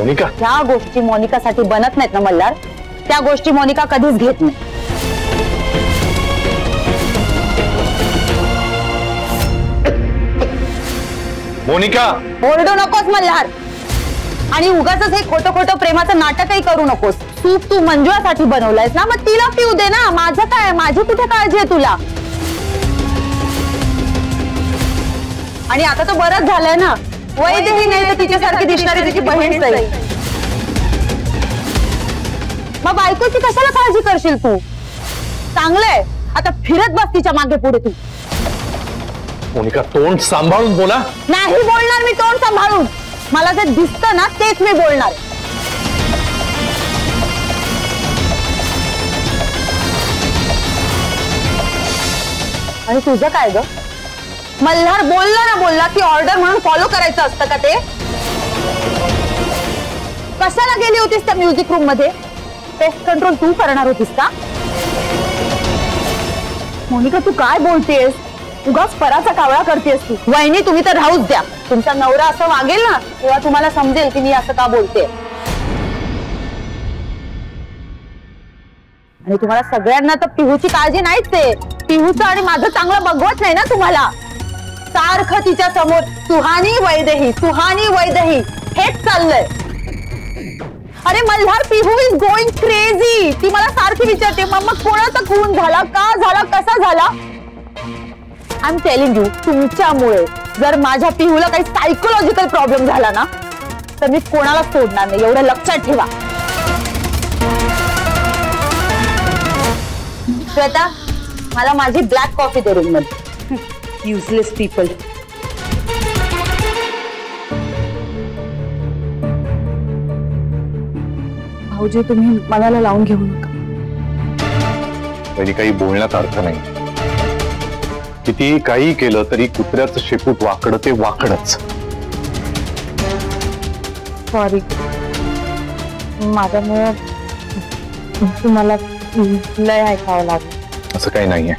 मोनिका? ज्या गोष्टी मोनिकासाठी बनत नाहीत ना मल्हार त्या गोष्टी मोनिका कधीच घेत नाही. मोनिका! ओरडू नकोस मल्हार. आणि उगाच हे खोटं खोटं प्रेमाचं नाटकही करू नकोस. सूप तू मंजुळासाठी बनवलंयस ना मग तिला पिऊ दे ना. माझं काय माझी कुठे काळजी आहे तुला? आणि आता बरंच झालंय ना. वैद्यही नाही तर तिच्यासारखी दिसणारी तिची बहीण नाही मग बायकोची कशाला काळजी करशील तू? चांगलंय. आता फिरत बस तिच्या मागे पुढे तू. मोनिका तोंड सांभाळून बोला. नाही बोलणार मी तोंड सांभाळून. मला जे दिसतं ना तेच मी बोलणार. आणि तुझं काय ग? मल्हार बोलला ना बोलला की ऑर्डर म्हणून फॉलो करायचं असतं का ते? कशाला गेली होतीस त्या म्युझिक रूम मध्ये? पेस्ट कंट्रोल तू करणार होतीस का? मोनिका, तू काय बोलतेस? उगाच पराचा कावळा करतेस तू. वहिनी, तुम्ही तर राहूच द्या. तुमचा नवरा असं वागेल ना, तेव्हा तुम्हाला समजेल की मी असं का बोलते. आणि तुम्हाला सगळ्यांना तर पिहूची काळजी नाहीच आहे. पिहूचं आणि माझं चांगलं बघवत नाही ना तुम्हाला. सारखं तिच्या समोर सुहानी वैदेही सुहानी वैदेही. हेच चाललंय. अरे Malhar Pihu is going crazy ती मला सारखी विचारते, मम्मा, कोणाचा खून झाला? का झाला? कसा झाला? आय एम टेलिंग यू तुमच्यामुळे जर माझ्या पिहूला काही सायकोलॉजिकल प्रॉब्लेम झाला ना, तर मी कोणाला सोडणार नाही. एवढं लक्षात ठेवा. श्वेता, मला माझी ब्लॅक कॉफ़ी दे रूम मध्ये. युजलेस पीपल भाऊजी तुम्ही मनाला लावून घेऊ नका तरी काही बोलण्यात अर्थ नाही. किती काही केलं तरी कुत्र्याचं शेपूट वाकडं ते वाकडच. सॉरी माझ्यामुळे तुम्हाला लय ऐकावं लागलं. असं काही नाहीये.